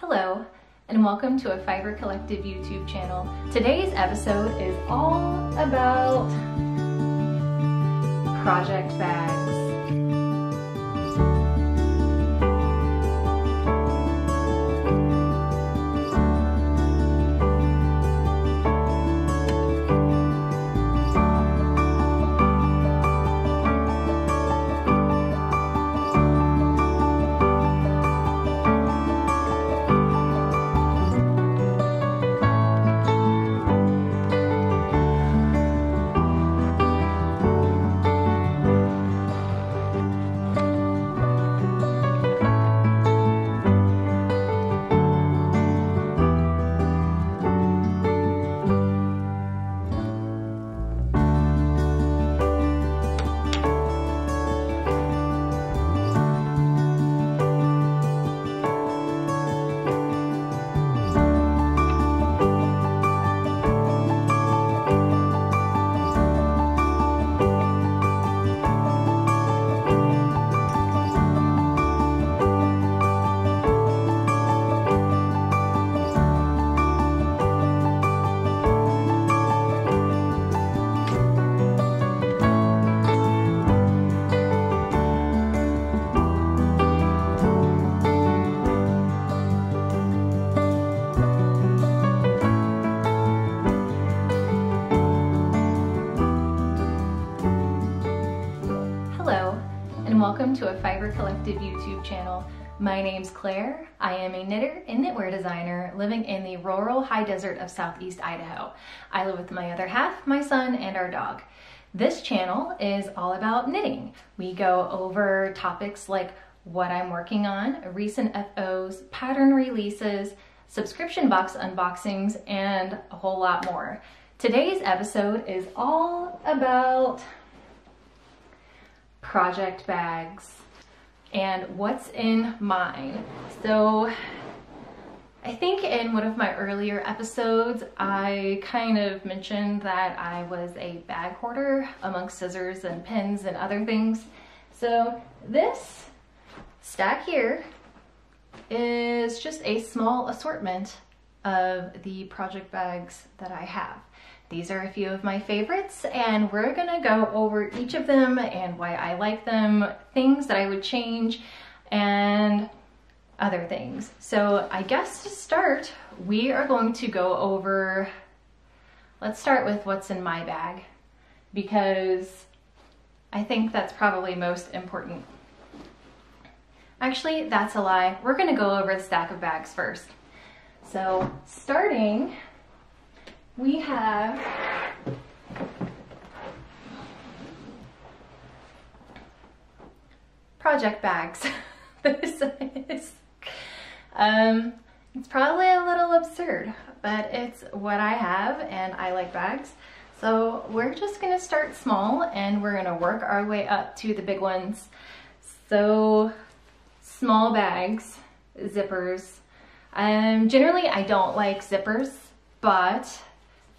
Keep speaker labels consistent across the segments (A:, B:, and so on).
A: Hello, and welcome to a Fiber Collective YouTube channel. Today's episode is all about project bags. Fiber Collective YouTube channel. My name's Claire. I am a knitter and knitwear designer living in the rural high desert of southeast Idaho. I live with my other half, my son, and our dog. This channel is all about knitting. We go over topics like what I'm working on, recent FOs, pattern releases, subscription box unboxings, and a whole lot more. Today's episode is all about project bags and what's in mine. So I think in one of my earlier episodes, I kind of mentioned that I was a bag hoarder amongst scissors and pins and other things. So this stack here is just a small assortment of the project bags that I have. These are a few of my favorites and we're gonna go over each of them and why I like them, things that I would change, and other things. So I guess to start, we are going to go over, let's start with what's in my bag because I think that's probably most important. Actually, that's a lie. We're gonna go over the stack of bags first. So starting we have project bags. this is, um, it's probably a little absurd, but it's what I have and I like bags. So we're just gonna start small and we're gonna work our way up to the big ones. So small bags, zippers. Um, generally I don't like zippers, but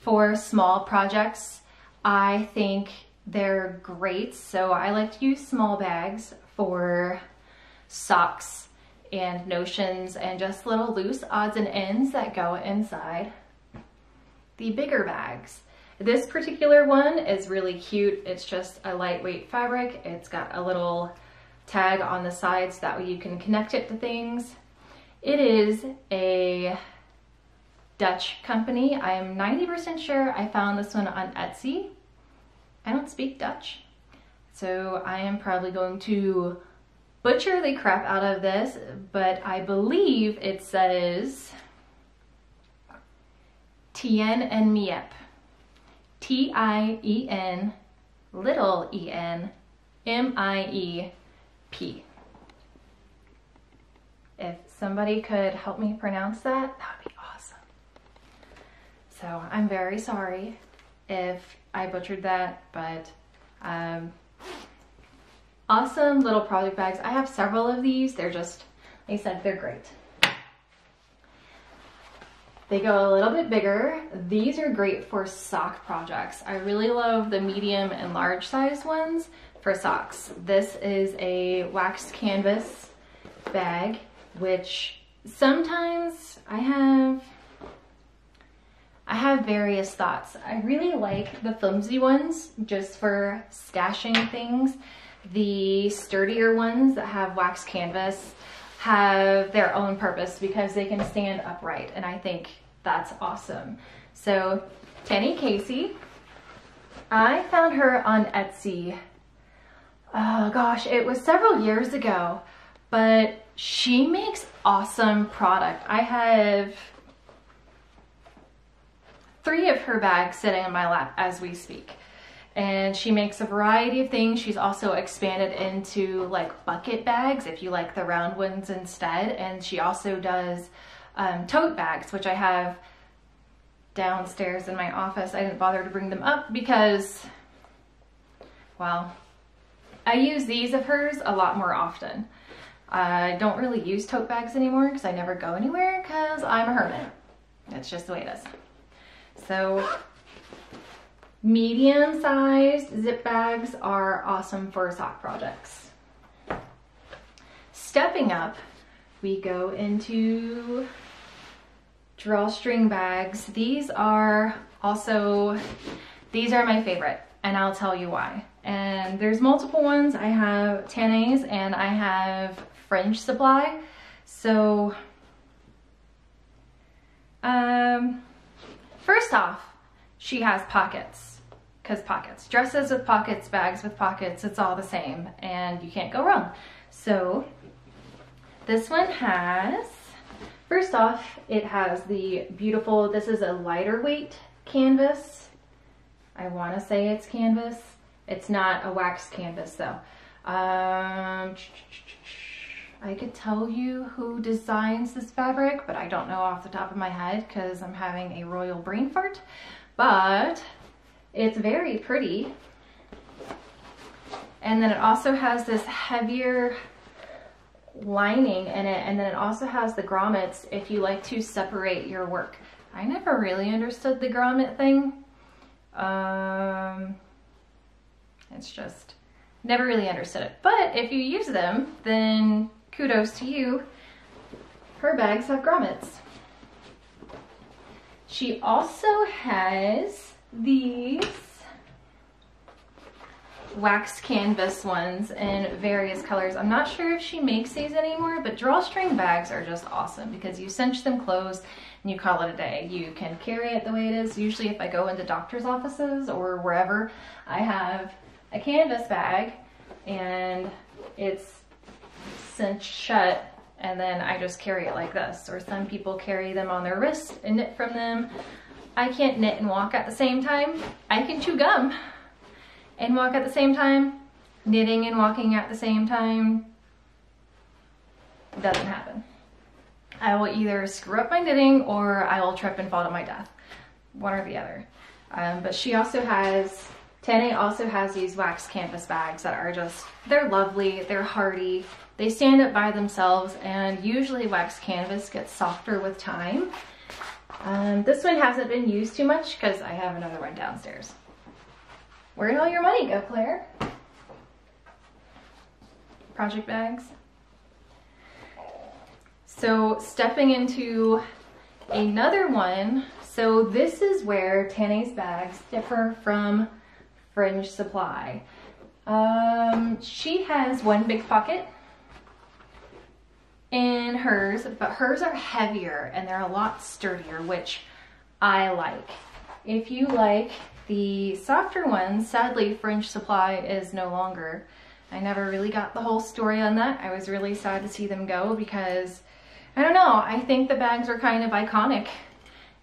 A: for small projects, I think they're great. So I like to use small bags for socks and notions and just little loose odds and ends that go inside the bigger bags. This particular one is really cute. It's just a lightweight fabric. It's got a little tag on the sides so that way you can connect it to things. It is a Dutch company. I'm 90% sure I found this one on Etsy. I don't speak Dutch, so I am probably going to butcher the crap out of this, but I believe it says Tien en Miep. T-I-E-N, little E-N, M-I-E-P. If somebody could help me pronounce that, that would be so I'm very sorry if I butchered that, but um, awesome little project bags. I have several of these. They're just, like I said, they're great. They go a little bit bigger. These are great for sock projects. I really love the medium and large size ones for socks. This is a waxed canvas bag, which sometimes I have I have various thoughts. I really like the flimsy ones just for stashing things. The sturdier ones that have wax canvas have their own purpose because they can stand upright and I think that's awesome. So Tannei Casey, I found her on Etsy. Oh gosh, it was several years ago, but she makes awesome product. I have three of her bags sitting in my lap as we speak. And she makes a variety of things. She's also expanded into like bucket bags if you like the round ones instead. And she also does um, tote bags, which I have downstairs in my office. I didn't bother to bring them up because, well, I use these of hers a lot more often. I don't really use tote bags anymore because I never go anywhere because I'm a hermit. That's just the way it is. So medium sized zip bags are awesome for sock projects. Stepping up, we go into drawstring bags. These are also, these are my favorite and I'll tell you why. And there's multiple ones. I have Tannei's and I have Fringe Supply. So, um, First off, she has pockets because pockets. Dresses with pockets, bags with pockets, it's all the same and you can't go wrong. So this one has, first off, it has the beautiful, this is a lighter weight canvas. I want to say it's canvas. It's not a wax canvas though. Um, I could tell you who designs this fabric, but I don't know off the top of my head because I'm having a royal brain fart. But it's very pretty. And then it also has this heavier lining in it. And then it also has the grommets if you like to separate your work. I never really understood the grommet thing. Um, it's just, never really understood it. But if you use them, then kudos to you. Her bags have grommets. She also has these wax canvas ones in various colors. I'm not sure if she makes these anymore, but drawstring bags are just awesome because you cinch them closed and you call it a day. You can carry it the way it is. Usually if I go into doctor's offices or wherever, I have a canvas bag and it's cinched shut and then I just carry it like this. Or some people carry them on their wrist and knit from them. I can't knit and walk at the same time. I can chew gum and walk at the same time. Knitting and walking at the same time doesn't happen. I will either screw up my knitting or I will trip and fall to my death. One or the other. Um, but she also has, Tannei also has these wax canvas bags that are just, they're lovely, they're hardy, they stand up by themselves and usually wax canvas gets softer with time. Um, this one hasn't been used too much because I have another one downstairs. Where did all your money go, Claire? Project bags. So stepping into another one. So this is where Tannei's bags differ from Fringe Supply. Um, she has one big pocket in hers, but hers are heavier and they're a lot sturdier, which I like. If you like the softer ones, sadly Fringe Supply is no longer. I never really got the whole story on that. I was really sad to see them go because, I don't know, I think the bags are kind of iconic.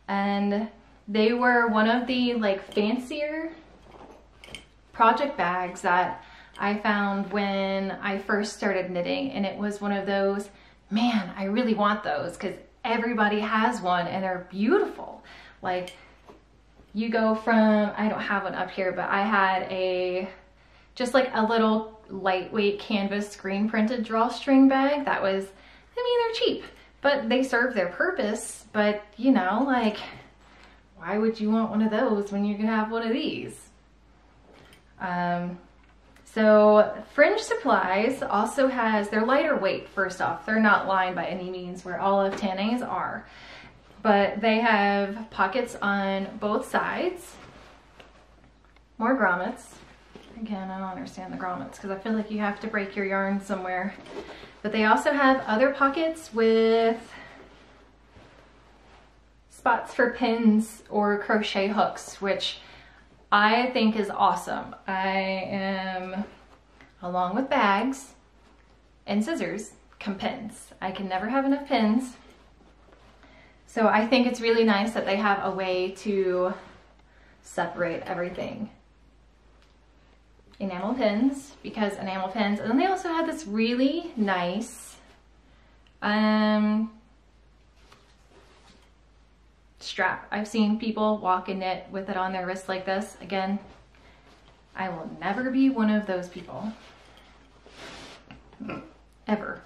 A: And they were one of the like fancier project bags that I found when I first started knitting. And it was one of those man, I really want those because everybody has one and they're beautiful. Like you go from, I don't have one up here, but I had a, just like a little lightweight canvas screen printed drawstring bag that was, I mean, they're cheap, but they serve their purpose. But you know, like, why would you want one of those when you can have one of these? Um, So Fringe Supplies also has, they're lighter weight first off. They're not lined by any means where all of Tannei's are. But they have pockets on both sides. More grommets. Again, I don't understand the grommets because I feel like you have to break your yarn somewhere. But they also have other pockets with spots for pins or crochet hooks, which I think is awesome. I am, along with bags and scissors, come pins. I can never have enough pins. So I think it's really nice that they have a way to separate everything. Enamel pins, because enamel pins, and then they also have this really nice um, strap. I've seen people walk in it with it on their wrist like this. Again, I will never be one of those people. Ever.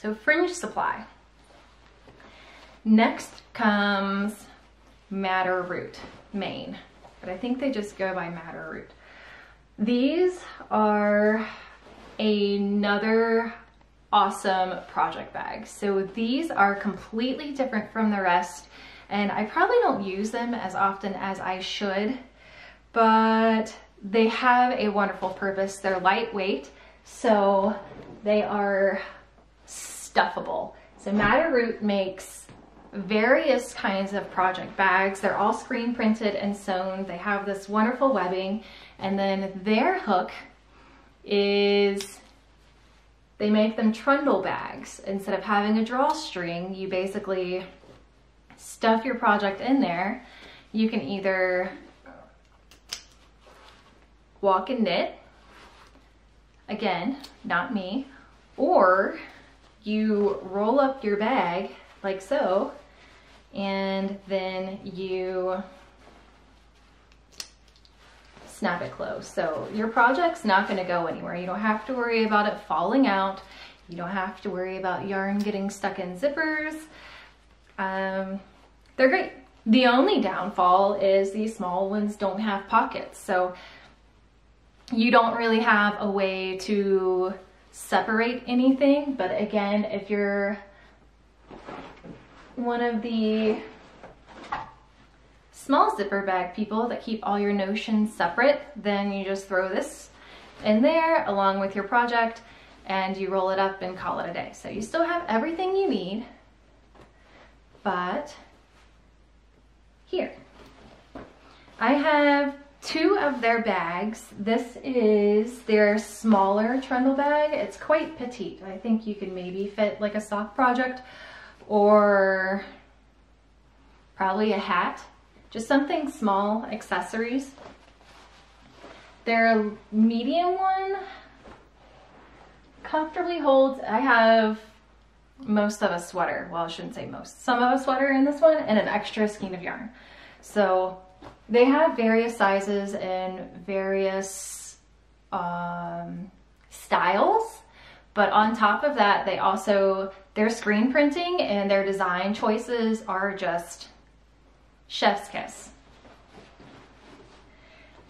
A: So fringe supply. Next comes Madder Root, Maine. But I think they just go by Madder Root. These are another awesome project bags. So these are completely different from the rest and I probably don't use them as often as I should, but they have a wonderful purpose. They're lightweight, so they are stuffable. So Madder Root makes various kinds of project bags. They're all screen printed and sewn. They have this wonderful webbing and then their hook is they make them trundle bags. Instead of having a drawstring, you basically stuff your project in there. You can either walk and knit, again, not me, or you roll up your bag like so, and then you snap it closed. So your project's not gonna go anywhere. You don't have to worry about it falling out. You don't have to worry about yarn getting stuck in zippers. Um, they're great. The only downfall is these small ones don't have pockets. So you don't really have a way to separate anything. But again, if you're one of the small zipper bag people that keep all your notions separate, then you just throw this in there along with your project and you roll it up and call it a day. So you still have everything you need, but here. I have two of their bags. This is their smaller trundle bag. It's quite petite. I think you can maybe fit like a sock project or probably a hat just something small, accessories. Their medium one comfortably holds, I have most of a sweater. Well, I shouldn't say most. Some of a sweater in this one and an extra skein of yarn. So they have various sizes and various um, styles. But on top of that, they also, their screen printing and their design choices are just Chef's kiss.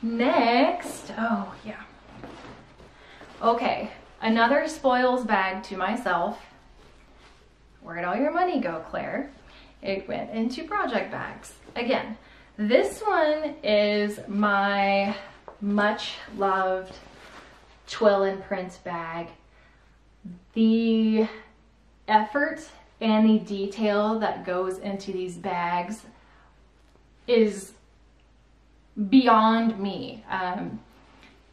A: Next, oh yeah. Okay, another spoils bag to myself. Where'd all your money go, Claire? It went into project bags. Again, this one is my much loved twill and print bag. The effort and the detail that goes into these bags is beyond me. Um,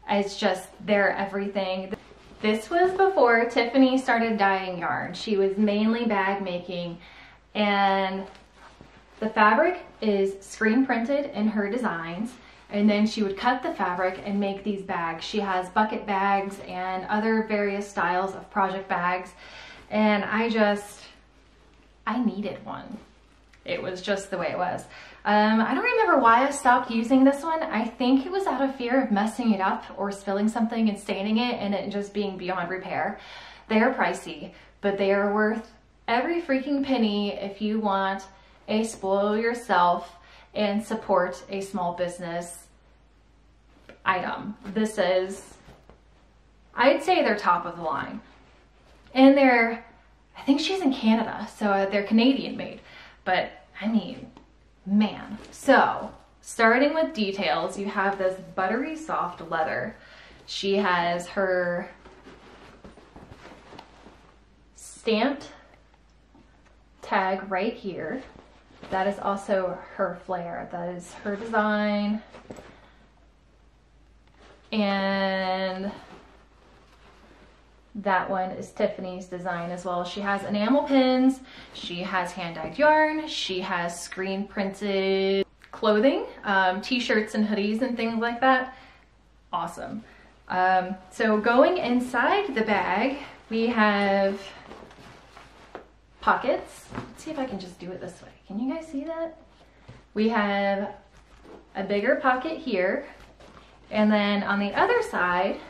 A: it's just they're everything. This was before Tiffany started dyeing yarn. She was mainly bag making and the fabric is screen printed in her designs and then she would cut the fabric and make these bags. She has bucket bags and other various styles of project bags and I just, I needed one. It was just the way it was. Um, I don't remember why I stopped using this one. I think it was out of fear of messing it up or spilling something and staining it and it just being beyond repair. They are pricey, but they are worth every freaking penny if you want a spoil yourself and support a small business. item. This is, I'd say they're top of the line. And they're, I think she's in Canada, so they're Canadian made. But I mean, man. So starting with details, you have this buttery soft leather. She has her stamped tag right here. That is also her flair. That is her design. And that one is Tiffany's design as well. She has enamel pins, she has hand-dyed yarn, she has screen printed clothing, um, t-shirts and hoodies and things like that. Awesome. Um, so going inside the bag, we have pockets. Let's see if I can just do it this way. Can you guys see that? We have a bigger pocket here. And then on the other side,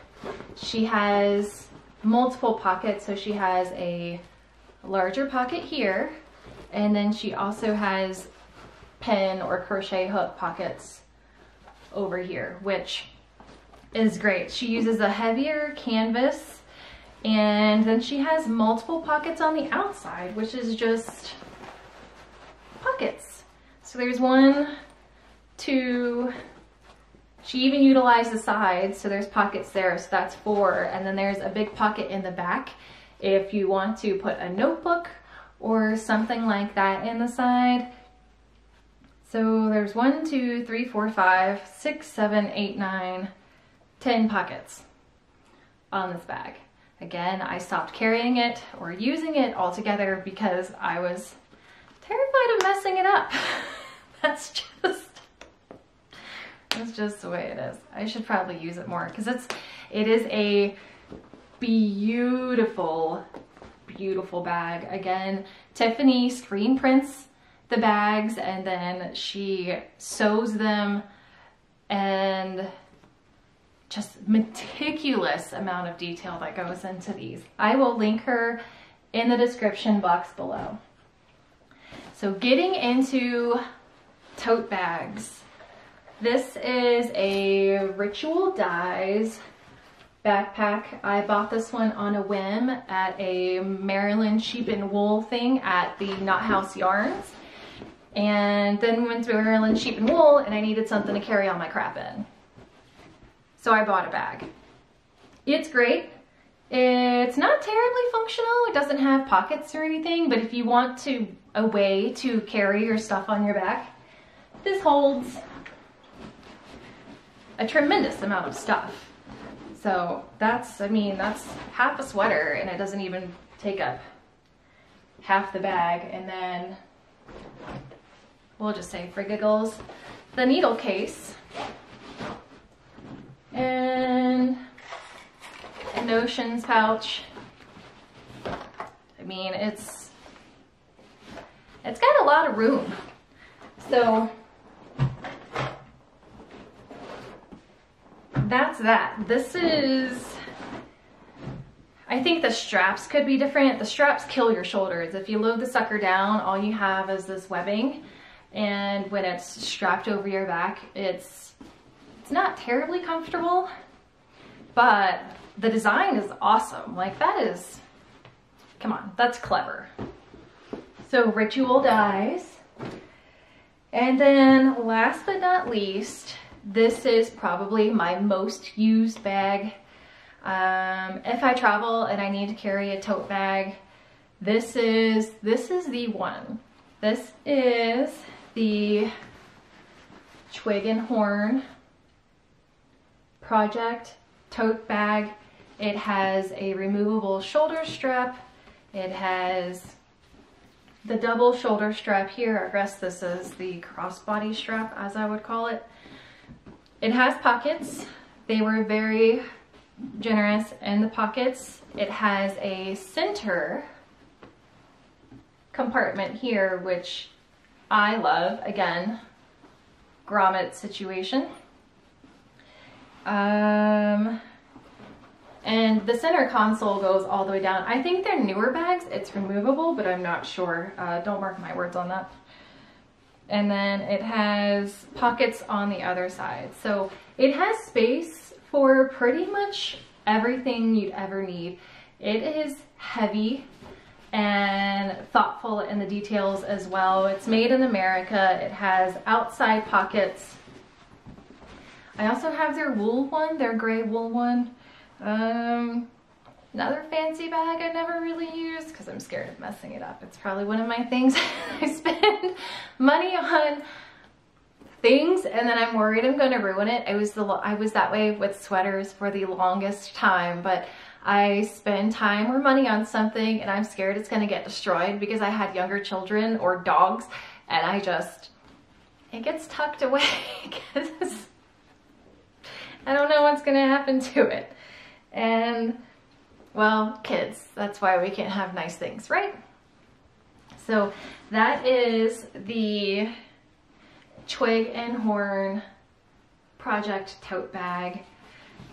A: she has multiple pockets. So she has a larger pocket here. And then she also has pin or crochet hook pockets over here, which is great. She uses a heavier canvas and then she has multiple pockets on the outside, which is just pockets. So there's one, two, she even utilized the sides, so there's pockets there, so that's four. And then there's a big pocket in the back if you want to put a notebook or something like that in the side. So there's one, two, three, four, five, six, seven, eight, nine, ten pockets on this bag. Again, I stopped carrying it or using it altogether because I was terrified of messing it up. that's just, that's just the way it is. I should probably use it more because it's, it is a beautiful, beautiful bag. Again, Tiffany screen prints the bags and then she sews them and just meticulous amount of detail that goes into these. I will link her in the description box below. So getting into tote bags. This is a Ritual Dyes backpack. I bought this one on a whim at a Maryland sheep and wool thing at the Knot House Yarns. And then went to Maryland sheep and wool and I needed something to carry all my crap in. So I bought a bag. It's great. It's not terribly functional. It doesn't have pockets or anything, but if you want to a way to carry your stuff on your back, this holds a tremendous amount of stuff. So that's, I mean, that's half a sweater and it doesn't even take up half the bag. And then we'll just say for giggles, the needle case and a notions pouch. I mean, it's, it's got a lot of room. So that's that. This is, I think the straps could be different. The straps kill your shoulders. If you load the sucker down, all you have is this webbing. And when it's strapped over your back, it's it's not terribly comfortable, but the design is awesome. Like that is, come on, that's clever. So Ritual Dyes. And then last but not least, this is probably my most used bag. Um, if I travel and I need to carry a tote bag, this is, this is the one. This is the Twig and Horn Project tote bag. It has a removable shoulder strap. It has the double shoulder strap here. I guess this is the crossbody strap as I would call it. It has pockets. They were very generous in the pockets. It has a center compartment here, which I love. Again, grommet situation. Um, and the center console goes all the way down. I think they're newer bags. It's removable, but I'm not sure. Uh, don't mark my words on that. And then it has pockets on the other side. So It has space for pretty much everything you'd ever need. It is heavy and thoughtful in the details as well. It's made in America. It has outside pockets. I also have their wool one, their gray wool one. Um, another fancy bag I never really use because I'm scared of messing it up. It's probably one of my things I spend money on things and then I'm worried I'm going to ruin it. I was the I was that way with sweaters for the longest time, but I spend time or money on something and I'm scared it's going to get destroyed because I had younger children or dogs and I just it gets tucked away because I don't know what's going to happen to it. And well, kids, that's why we can't have nice things, right? So that is the Twig and Horn Project Tote Bag.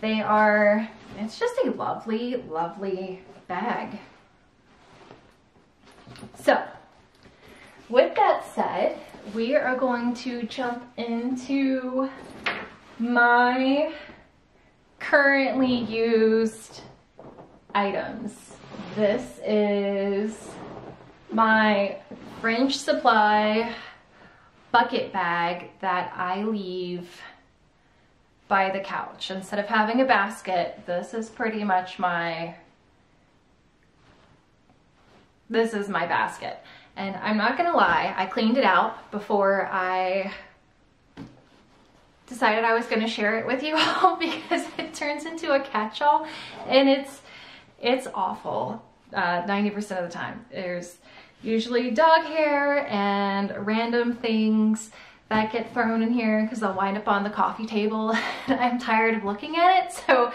A: They are, it's just a lovely, lovely bag. So, with that said, we are going to jump into my currently used items. This is my Fringe Supply bucket bag that I leave by the couch. Instead of having a basket, this is pretty much my, this is my basket. And I'm not gonna lie, I cleaned it out before I decided I was gonna share it with you all because it turns into a catch-all and it's, it's awful 90% uh, of the time. There's usually dog hair and random things that get thrown in here because they'll wind up on the coffee table and I'm tired of looking at it. So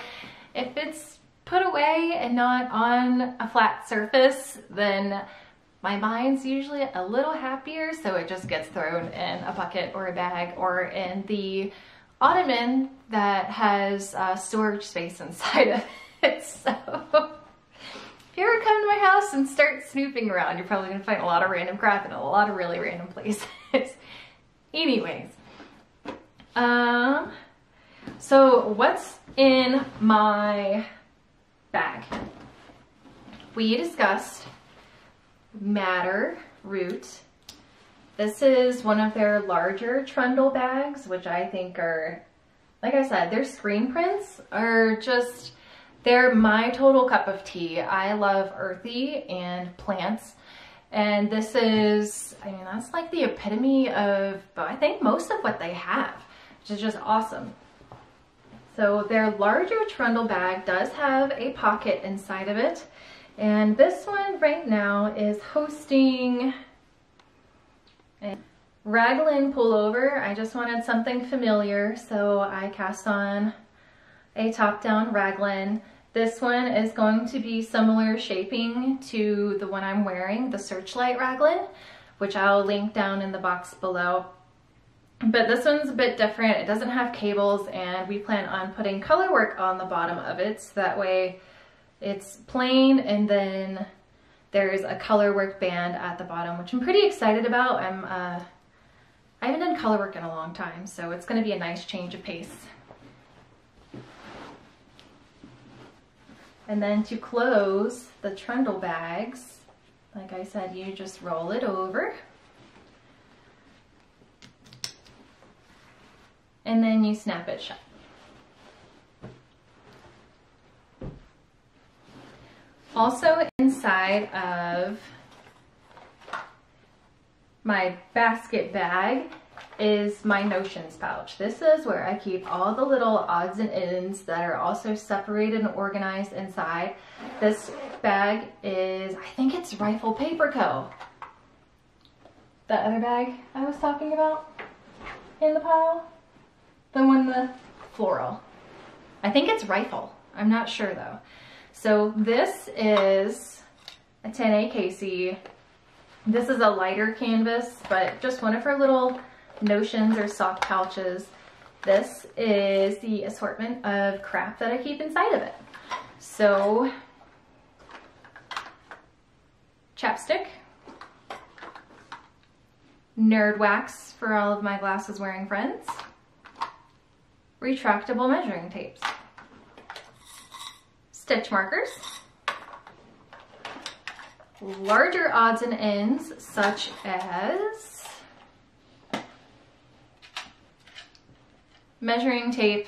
A: if it's put away and not on a flat surface, then my mind's usually a little happier. So it just gets thrown in a bucket or a bag or in the ottoman that has uh, storage space inside of it. So if you ever come to my house and start snooping around, you're probably gonna find a lot of random crap in a lot of really random places. Anyways, um, so what's in my bag? We discussed Madder Root. This is one of their larger trundle bags, which I think are, like I said, their screen prints are just they're my total cup of tea. I love earthy and plants. And this is, I mean, that's like the epitome of, I think most of what they have, which is just awesome. So their larger trundle bag does have a pocket inside of it. And this one right now is hosting a raglan pullover. I just wanted something familiar, so I cast on a top-down raglan. This one is going to be similar shaping to the one I'm wearing, the Searchlight Raglan, which I'll link down in the box below. But this one's a bit different. It doesn't have cables and we plan on putting color work on the bottom of it so that way it's plain and then there's a color work band at the bottom, which I'm pretty excited about. I'm, uh, I haven't done color work in a long time, so it's gonna be a nice change of pace. And then to close the trundle bags, like I said, you just roll it over. And then you snap it shut. Also inside of my basket bag is my notions pouch. This is where I keep all the little odds and ends that are also separated and organized inside. This bag is, I think it's Rifle Paper Co. That other bag I was talking about in the pile. The one the floral. I think it's Rifle. I'm not sure though. So this is a Tannei Casey. This is a lighter canvas, but just one of her little notions or sock pouches. This is the assortment of crap that I keep inside of it. So, chapstick, nerd wax for all of my glasses wearing friends, retractable measuring tapes, stitch markers, larger odds and ends such as measuring tape,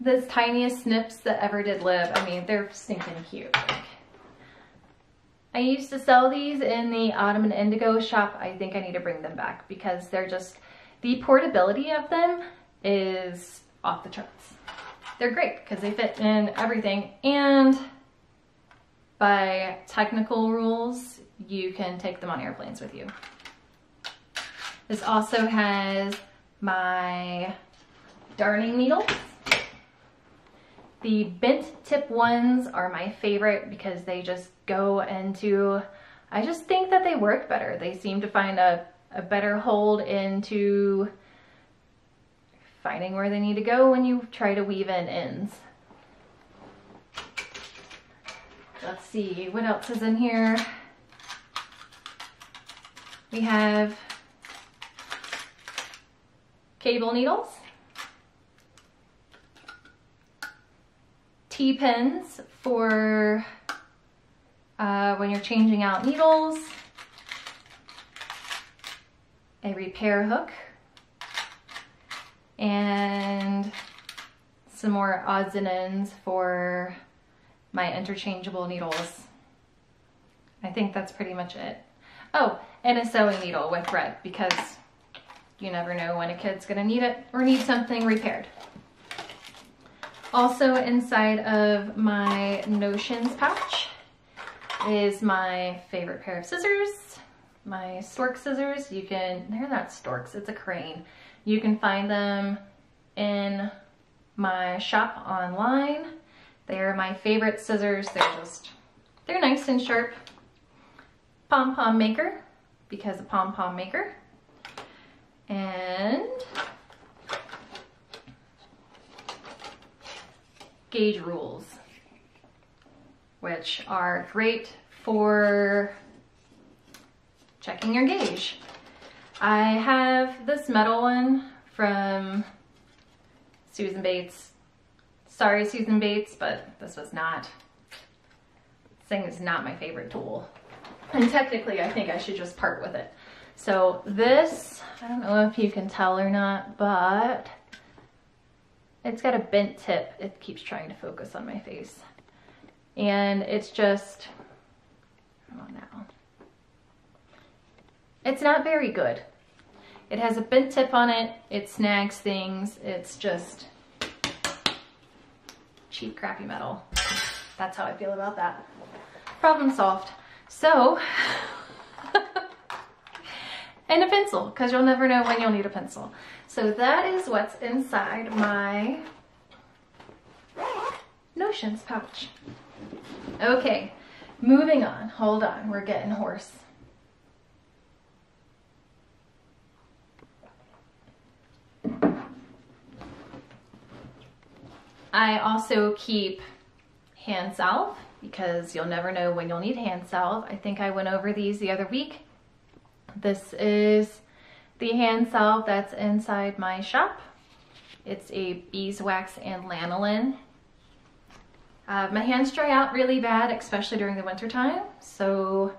A: the tiniest snips that ever did live. I mean, they're stinking cute. I used to sell these in the Autumn and Indigo shop. I think I need to bring them back because they're just, the portability of them is off the charts. They're great because they fit in everything and by technical rules, you can take them on airplanes with you. This also has my darning needles. The bent tip ones are my favorite because they just go into, I just think that they work better. They seem to find a, a better hold into finding where they need to go when you try to weave in ends. Let's see, what else is in here? We have cable needles, T-pins for uh, when you're changing out needles, a repair hook, and some more odds and ends for my interchangeable needles. I think that's pretty much it. Oh, and a sewing needle with thread because you never know when a kid's gonna need it or need something repaired. Also inside of my Notions pouch is my favorite pair of scissors, my stork scissors. You can, they're not storks, it's a crane. You can find them in my shop online. They're my favorite scissors. They're just, they're nice and sharp. Pom-pom maker, because a pom-pom maker and gauge rules, which are great for checking your gauge. I have this metal one from Susan Bates. Sorry, Susan Bates, but this was not, this thing is not my favorite tool. And technically, I think I should just part with it. So this, I don't know if you can tell or not, but it's got a bent tip. It keeps trying to focus on my face. And it's just, come on now. It's not very good. It has a bent tip on it. It snags things. It's just cheap, crappy metal. That's how I feel about that. Problem solved. So, and a pencil because you'll never know when you'll need a pencil. So that is what's inside my Notions pouch. Okay, moving on. Hold on, we're getting hoarse. I also keep hand salve because you'll never know when you'll need hand salve. I think I went over these the other week this is the hand salve that's inside my shop. It's a beeswax and lanolin. Uh, my hands dry out really bad, especially during the winter time. So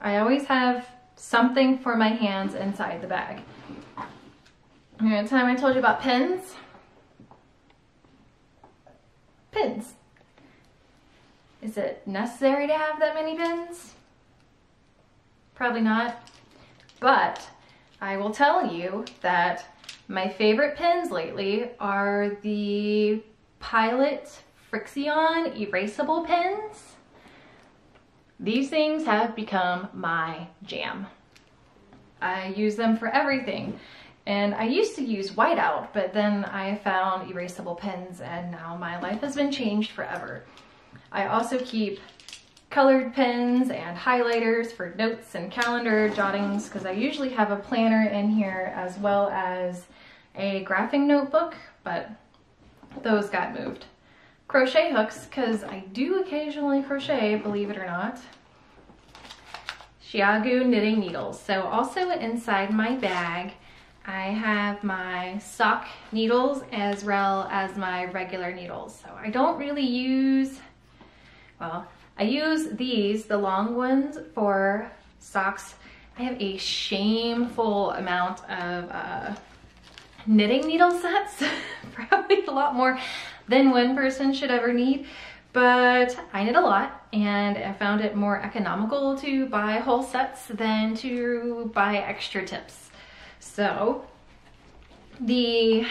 A: I always have something for my hands inside the bag. And time I told you about pins. Pins. Is it necessary to have that many pins? Probably not. But I will tell you that my favorite pens lately are the Pilot Frixion erasable pens. These things have become my jam. I use them for everything. And I used to use whiteout, but then I found erasable pens and now my life has been changed forever. I also keep colored pens and highlighters for notes and calendar jottings because I usually have a planner in here as well as a graphing notebook, but those got moved. Crochet hooks, because I do occasionally crochet, believe it or not. ChiaoGoo knitting needles. So also inside my bag, I have my sock needles as well as my regular needles. So I don't really use, well, I use these, the long ones for socks. I have a shameful amount of uh, knitting needle sets, probably a lot more than one person should ever need. But I knit a lot and I found it more economical to buy whole sets than to buy extra tips. So the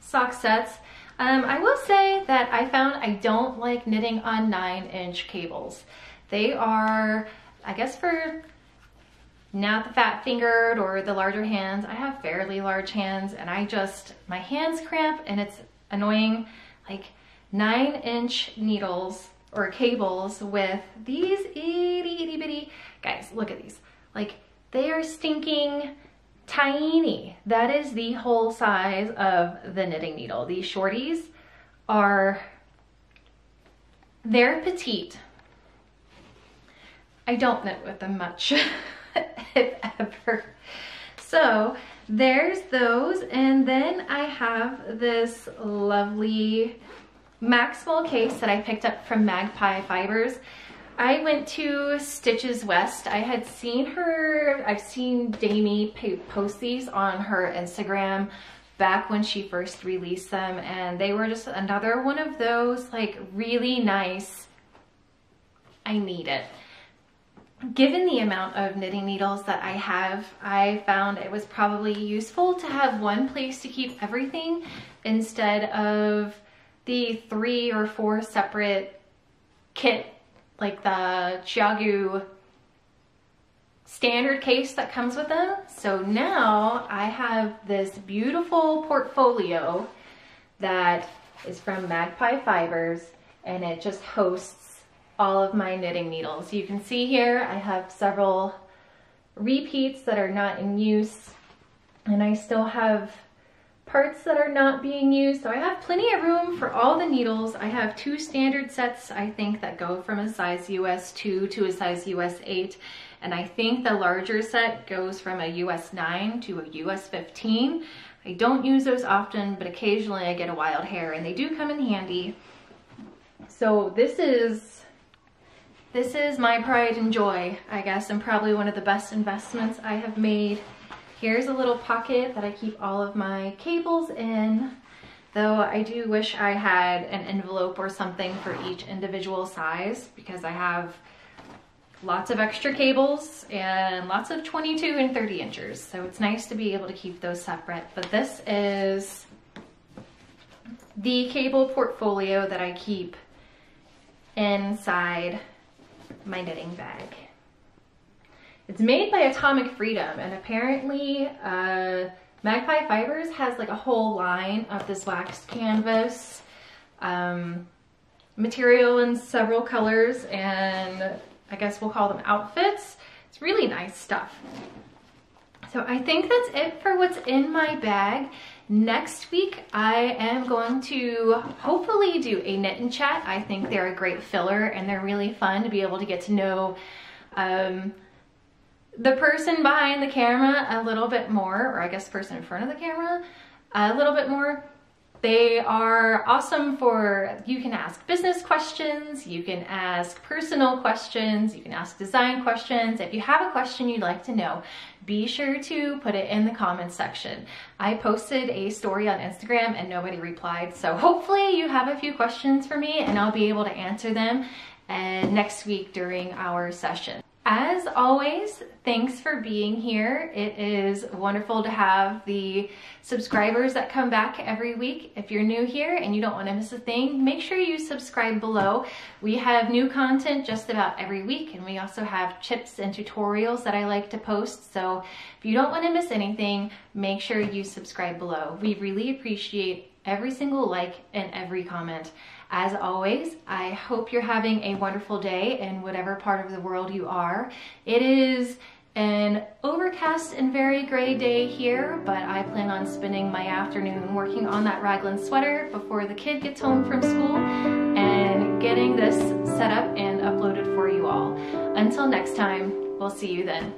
A: sock sets, um, I will say that I found I don't like knitting on nine inch cables. They are, I guess for not the fat fingered or the larger hands. I have fairly large hands and I just, my hands cramp and it's annoying. Like nine inch needles or cables with these itty itty bitty, guys, look at these. Like they are stinking tiny. That is the whole size of the knitting needle. These shorties are, they're petite. I don't knit with them much. if ever. So there's those. And then I have this lovely Maxwell case that I picked up from Magpie Fibers. I went to Stitches West. I had seen her, I've seen Dami post these on her Instagram back when she first released them and they were just another one of those like really nice, I need it given the amount of knitting needles that I have, I found it was probably useful to have one place to keep everything instead of the three or four separate kit, like the ChiaoGoo standard case that comes with them. So now I have this beautiful portfolio that is from Magpie Fibers and it just hosts all of my knitting needles. You can see here I have several repeats that are not in use and I still have parts that are not being used. So I have plenty of room for all the needles. I have two standard sets, I think, that go from a size US 2 to a size US 8. And I think the larger set goes from a US 9 to a US 15. I don't use those often, but occasionally I get a wild hair and they do come in handy. So this is this is my pride and joy, I guess, and probably one of the best investments I have made. Here's a little pocket that I keep all of my cables in, though I do wish I had an envelope or something for each individual size because I have lots of extra cables and lots of 22 and 30 inches. So it's nice to be able to keep those separate. But this is the cable portfolio that I keep inside my knitting bag. It's made by Atomic Freedom and apparently uh, Magpie Fibers has like a whole line of this waxed canvas um, material in several colors and I guess we'll call them outfits. It's really nice stuff. So I think that's it for what's in my bag. Next week, I am going to hopefully do a knit and chat. I think they're a great filler and they're really fun to be able to get to know um, the person behind the camera a little bit more, or I guess the person in front of the camera a little bit more. They are awesome for, you can ask business questions, you can ask personal questions, you can ask design questions. If you have a question you'd like to know, be sure to put it in the comments section. I posted a story on Instagram and nobody replied, so hopefully you have a few questions for me and I'll be able to answer them and next week during our session. As always, thanks for being here. It is wonderful to have the subscribers that come back every week. If you're new here and you don't want to miss a thing, make sure you subscribe below. We have new content just about every week and we also have tips and tutorials that I like to post. So if you don't want to miss anything, make sure you subscribe below. We really appreciate every single like and every comment. As always, I hope you're having a wonderful day in whatever part of the world you are. It is an overcast and very gray day here, but I plan on spending my afternoon working on that raglan sweater before the kid gets home from school and getting this set up and uploaded for you all. Until next time, we'll see you then.